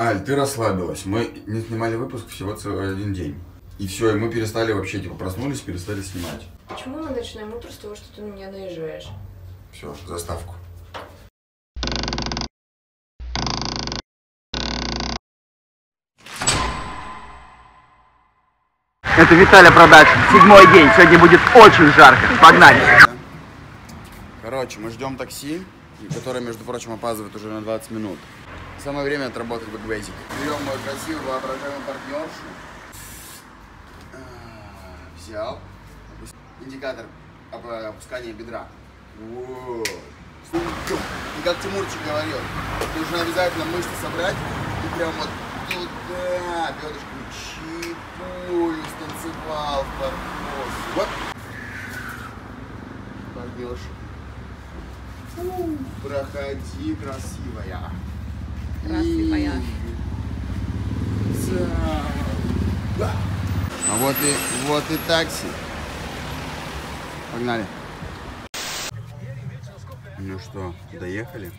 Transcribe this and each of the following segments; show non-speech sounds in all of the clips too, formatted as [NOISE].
Аль, ты расслабилась. Мы не снимали выпуск всего целый один день. И все, и мы перестали вообще, типа, проснулись, перестали снимать. Почему мы начинаем утро с того, что ты на меня наезжаешь? Все, заставку. Это Виталя Production. Седьмой день. Сегодня будет очень жарко. Погнали. Короче, мы ждем такси, которое, между прочим, опаздывает уже на 20 минут. Самое время отработать бэкбейсик. Берем мою красивую воображаемую партнершу. А, Взял. Индикатор оп- опускания бедра. Вот. И как Тимурчик говорил, нужно обязательно мышцы собрать и прям вот туда бедрышком чипую станцевал паркос. Вот. Партнерша. Проходи, красивая. Красивая. Да. А вот и, вот и такси. Погнали. Ну что, доехали?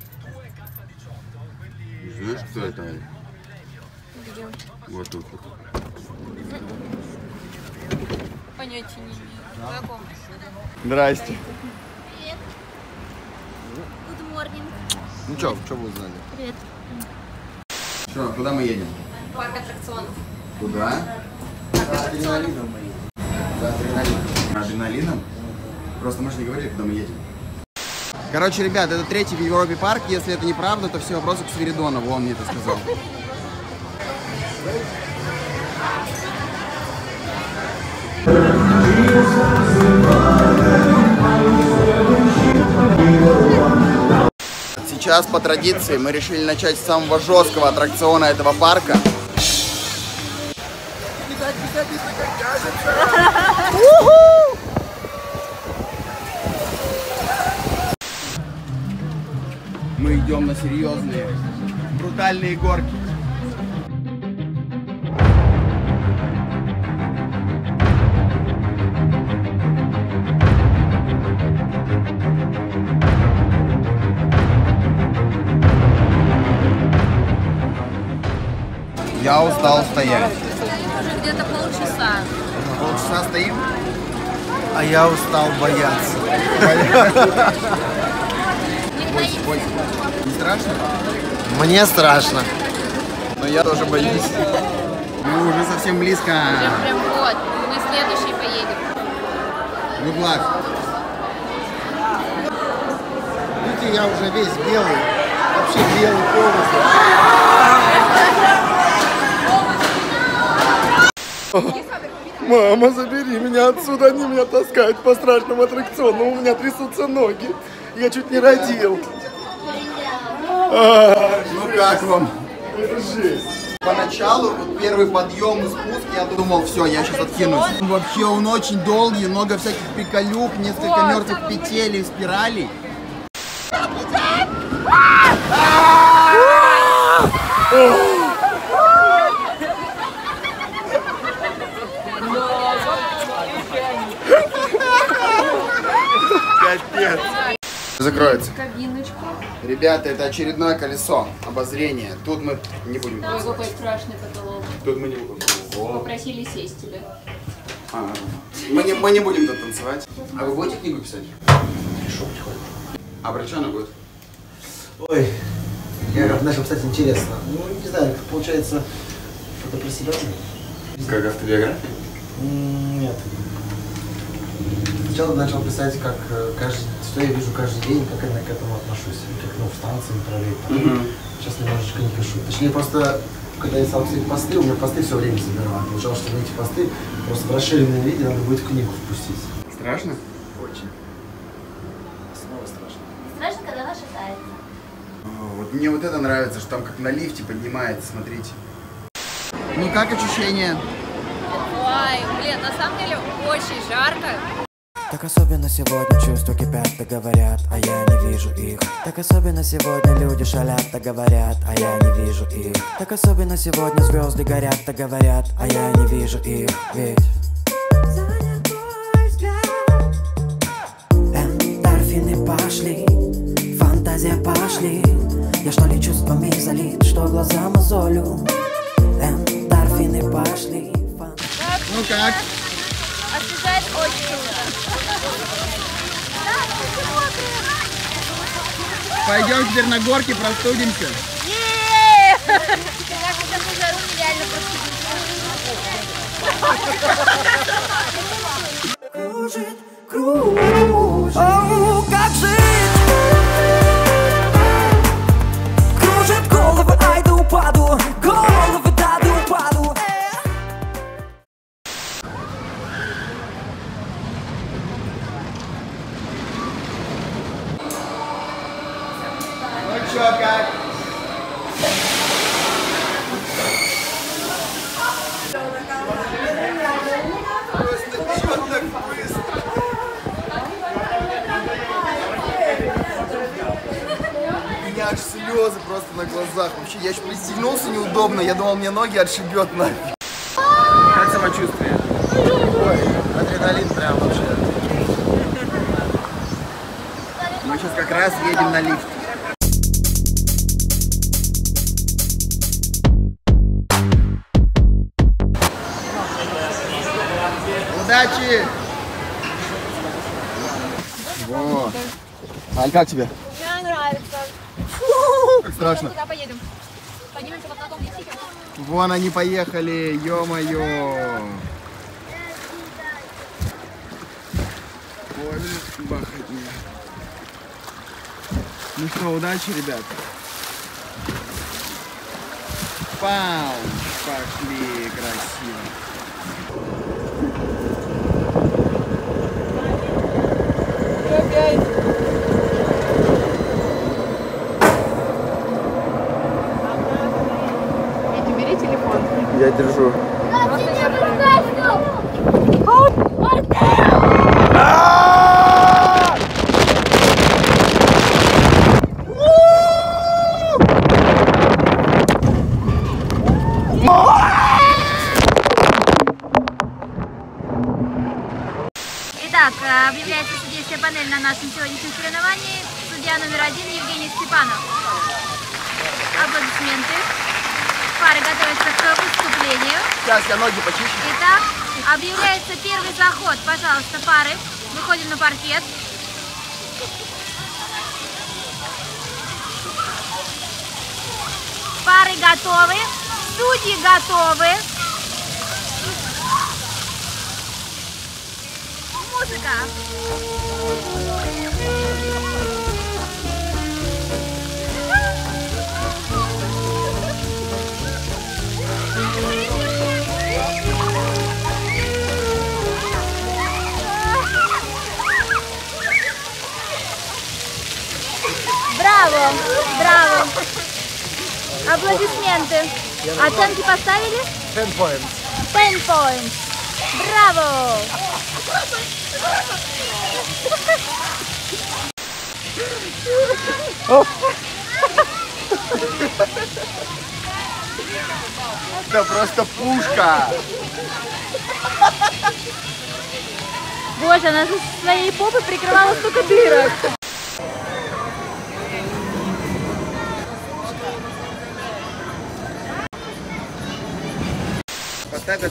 Знаешь, кто это? Где? Вот тут. Понятия не имею. Здрасте. Good morning. Ну что, что вы узнали? Привет. Что, куда мы едем? Парк аттракционов. Куда? Парк аттракционов. За адреналином. Адреналином? Просто мы же не говорили, куда мы едем. Короче, ребят, это третий в Европе парк. Если это неправда, то все вопросы к Свиридонову, он мне это сказал. [LAUGHS] Сейчас по традиции мы решили начать с самого жесткого аттракциона этого парка. Мы идем на серьезные, брутальные горки. Я устал стоять. Уже где-то полчаса. Полчаса стоим. А я устал бояться. Бойся, бойся. Не страшно? Мне страшно. Но я тоже боюсь. Мы уже совсем близко. Прям, прям вот. Мы следующий поедем. Good luck. Видите, я уже весь белый. Вообще белый полностью. Мама, забери меня отсюда, они меня таскают по страшному аттракциону, у меня трясутся ноги. Я чуть не родил. Ну как вам? Это жесть. Поначалу, вот первый подъем и спуск, я думал, все, я сейчас откинусь. Вообще он очень долгий, много всяких приколюк, несколько мертвых петель и спиралей. Капец. Закроется. Кабиночку. Ребята, это очередное колесо обозрения. Тут мы не будем Ой, какой страшный потолок. Тут мы не будем. Попросили сесть тебя. А, мы, не, мы не будем тут танцевать. А вы будете книгу писать? А про что она будет? Ой, я как начал писать интересно. Ну, не знаю, как получается, что-то про себя. Как автобиография? Нет. Сначала начал писать, как э, каждый, что я вижу каждый день, как я к этому отношусь, как ну, в станции, в троллей. Сейчас немножечко не пишу. Точнее, просто когда я стал писать посты, у меня посты все время собирал. Получалось, что на эти посты просто в расширенном виде надо будет в книгу впустить. Страшно? Очень. Снова страшно. Страшно, когда она шатается. Вот мне вот это нравится, что там как на лифте поднимается, смотрите. Ну как ощущение? Ой, блин, на самом деле очень жарко. Так особенно сегодня чувства кипят, так говорят, а я не вижу их. Так особенно сегодня люди шалят, так говорят, а я не вижу их. Так особенно сегодня звезды горят, так говорят, а я не вижу их. Ведь Эндорфины пошли, фантазия пошли. Я что ли чувствами залит, что глаза мозолю Эндорфины пошли фан- Ну как? Пойдем теперь на горки, простудимся. Кружит, кружит О, как жить? Слезы просто на глазах. Вообще, я еще пристегнулся неудобно. Я думал, мне ноги отшибет нафиг. Как самочувствие? Ой, адреналин прям вообще. Мы сейчас как раз едем на лифт. Удачи! Во. Аль, как тебе? Страшно. Куда поедем? Поднимемся вот на том лифтике? Вон они поехали, ё-моё. Ой, блин, бахать меня. Ну что, удачи, ребят. Пау! Пошли, красиво. Бери Я держу. Итак, э, объявляется судейская панель на нашем сегодняшнем соревновании. Судья номер один Евгений Степанов. Аплодисменты. Пары готовятся к выступлению. Сейчас я ноги почищу. Итак, объявляется первый заход. Пожалуйста, пары. Выходим на паркет. Пары готовы. Судьи готовы. Музыка. Браво! Браво! Аплодисменты. Оценки поставили? 10 points. 10 points. Браво! Это просто пушка. Боже, она же своей попой прикрывала столько дырок.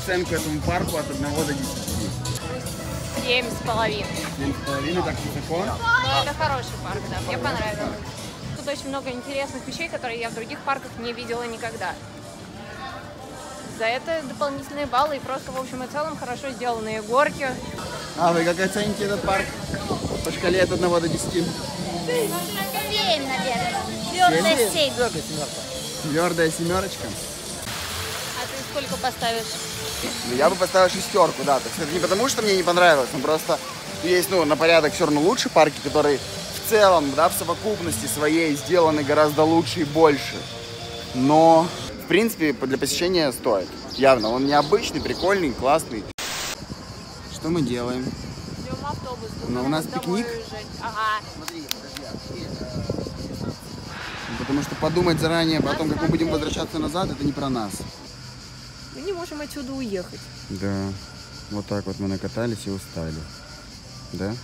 Оценку этому парку от 1 до 10. Семь с половиной. 7,5, так высоко. Ну, это хороший парк, да, мне понравилось. Тут очень много интересных вещей, которые я в других парках не видела никогда. За это дополнительные баллы и просто, в общем и целом, хорошо сделанные горки. А вы как оцените этот парк? По шкале от 1 до 10. Семь, наверное. Твердая семь. Твердая семерочка. А ты сколько поставишь? Ну, я бы поставил шестерку, да. Так сказать, не потому, что мне не понравилось, но просто есть, ну, на порядок все равно лучше парки, которые в целом, да, в совокупности своей сделаны гораздо лучше и больше. Но, в принципе, для посещения стоит. Явно. Он необычный, прикольный, классный. Что мы делаем? Ждем автобус. Ну, у нас пикник. Ага. Потому что подумать заранее о том, как мы будем возвращаться назад, это не про нас. Мы не можем отсюда уехать. Да. Вот так вот мы накатались и устали. Да?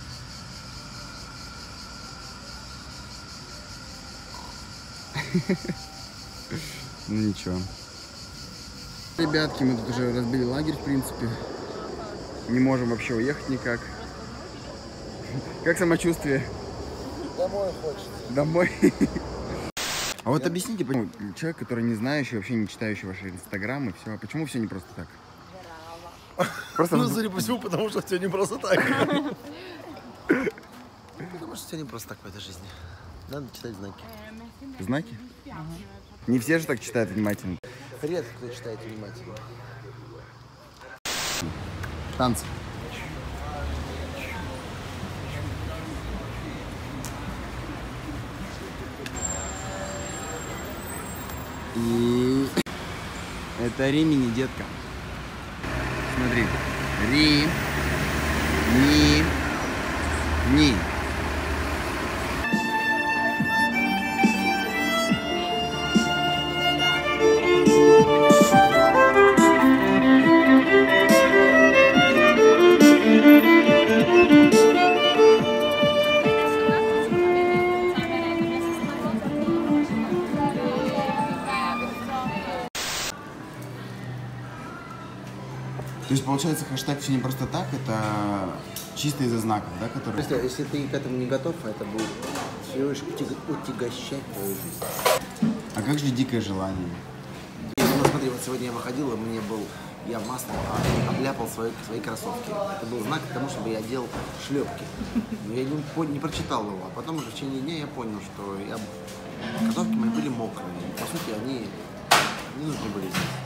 [LAUGHS] Ну ничего. Ребятки, мы тут уже разбили лагерь, в принципе. Не можем вообще уехать никак. [LAUGHS] Как самочувствие? Домой хочется. Домой. [LAUGHS] А вот объясните, почему человек, который не знающий, вообще не читающий ваши инстаграмы, все, почему все не просто так? Просто Ну, судя по всему, потому что все не просто так. Потому что все не просто так в этой жизни. Надо читать знаки. знаки? Не все же так читают внимательно. Редко кто читает внимательно. Танцы. И это ремени, детка. Смотри. Ри. Ни. Ни. То есть, получается, хэштег все не просто так, это чисто из-за знаков, да, которые... Если, если ты к этому не готов, это будет всего лишь утяг- утягощать твою жизнь. А как же дикое желание? Ну, смотри, вот сегодня я выходил, и мне был, я маслом а, обляпал свои, свои кроссовки. Это был знак к тому, чтобы я одел шлепки. Но я не, не прочитал его, а потом уже в течение дня я понял, что я, кроссовки мои были мокрые. По сути, они не нужны были здесь.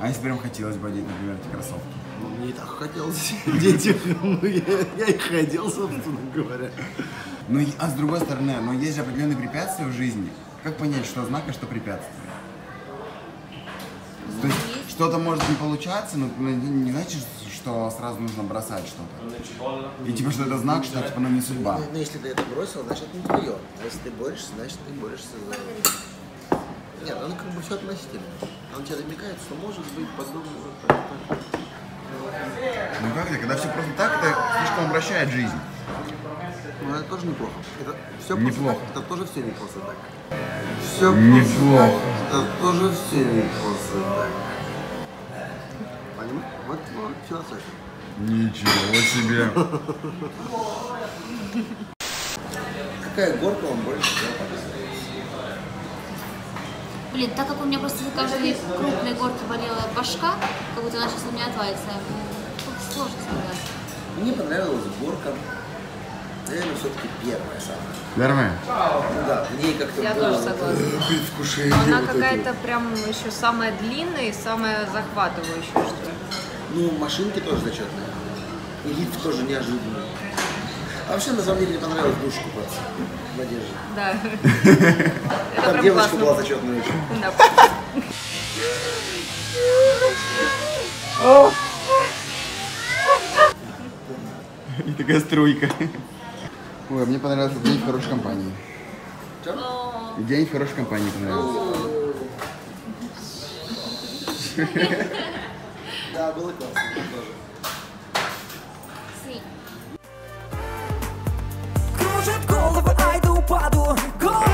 А если прям хотелось бы одеть, например, эти кроссовки? Ну, мне и так хотелось [LAUGHS] одеть их. Ну, я, их одел, собственно говоря. Ну, и- а с другой стороны, но есть же определенные препятствия в жизни. Как понять, что знак, а что препятствие? То есть что-то может не получаться, но ну, не значит, что сразу нужно бросать что-то. И типа, что это знак, что типа, ну не судьба. Но, но если ты это бросил, значит не твое. А если ты борешься, значит ты борешься за... Нет, оно как бы все относительно. Он тебе намекает, что может быть подобно вот так, так. Ну как это, когда все просто так, это слишком обращает жизнь. Ну, это тоже неплохо. Это все Неплохо. Так, это тоже все не просто так. Все Неплохо. Это тоже все не просто так. Понимаешь? Вот, вот философия. Ничего себе. [LAUGHS] Какая горка вам больше всего? Блин, так как у меня просто за каждой крупной горки болела башка, как будто она сейчас у меня отвалится, тут сложно сказать. Мне понравилась горка, наверное, все-таки первая самая. Нормально. Ну да, в ней как-то Я было тоже согласна. предвкушение. Она вот какая-то этого. прям еще самая длинная и самая захватывающая, что ли. Ну, машинки тоже зачетные. И лифт тоже неожиданный. А вообще, на самом деле, мне понравилось душ купаться в Надежде. Да. [LAUGHS] Это Там девочка классно. была зачетная очень. Да. [LAUGHS] И такая струйка. Ой, а мне понравился день в хорошей компании. День в хорошей компании понравился. [LAUGHS] Да, было классно. тоже. preocupado com